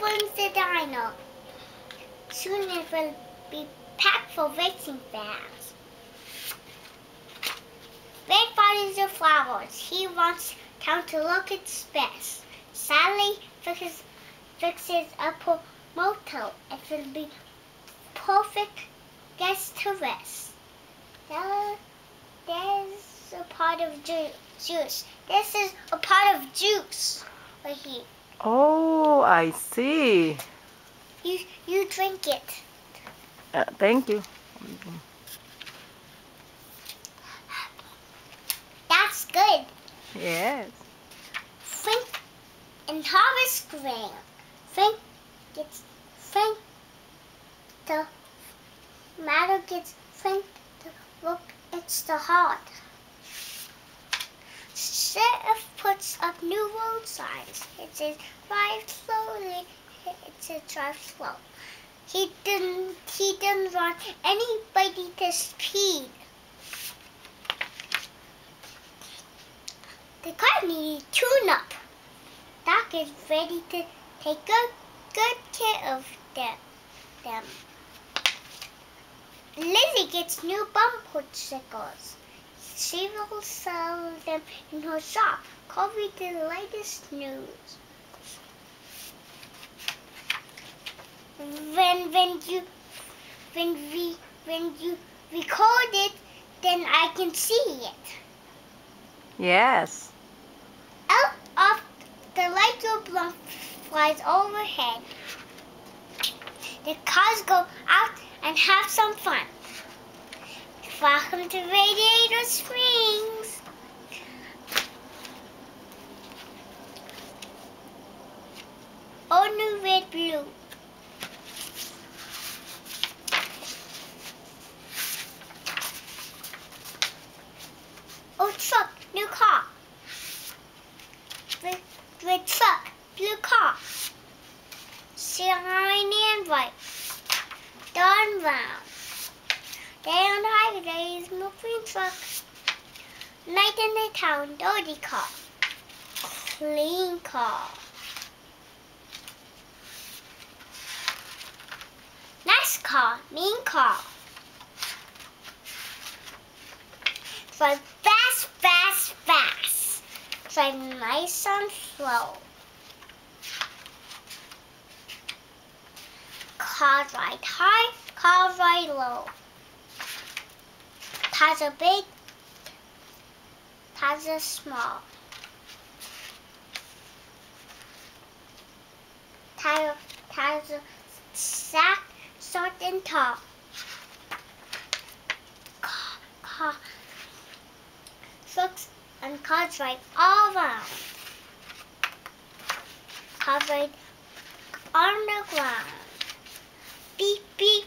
runs the dino. Soon it will be packed for racing fans. Red follows the flowers. He wants town to look its best. Sally fixes, fixes a motel. It will be perfect guest to rest. There, there's a pot of ju juice. This is a pot of juice right here. Oh, I see. You you drink it. Uh, thank you. That's good. Yes. Frank and harvest grain. Frank gets Frank the matter gets Frank the look it's the heart. Sheriff puts up new road signs. It says drive slowly. It says drive slow. He didn't he didn't want anybody to speed. The car needed tune-up. Doc is ready to take good, good care of them. them. Lizzie gets new bumper stickers. She will sell them in her shop. Cover the latest news. When when you when we when you record it, then I can see it. Yes. Out of the light bluff flies overhead. The cars go out and have some fun. Welcome to Radiator Springs. Oh, new red blue. Oh, truck, new car. Red, red truck, blue car. Shiny and white. Done round. Day on the moving truck. Night in the town, dirty car. Clean car. Nice car, mean car. Drive fast, fast, fast. Drive nice and slow. Car ride high, car ride low. Tires are big, tires are small. Tire, tires are sack, short and tall. Trucks and cars ride all around. Ride on the ground. Beep, beep,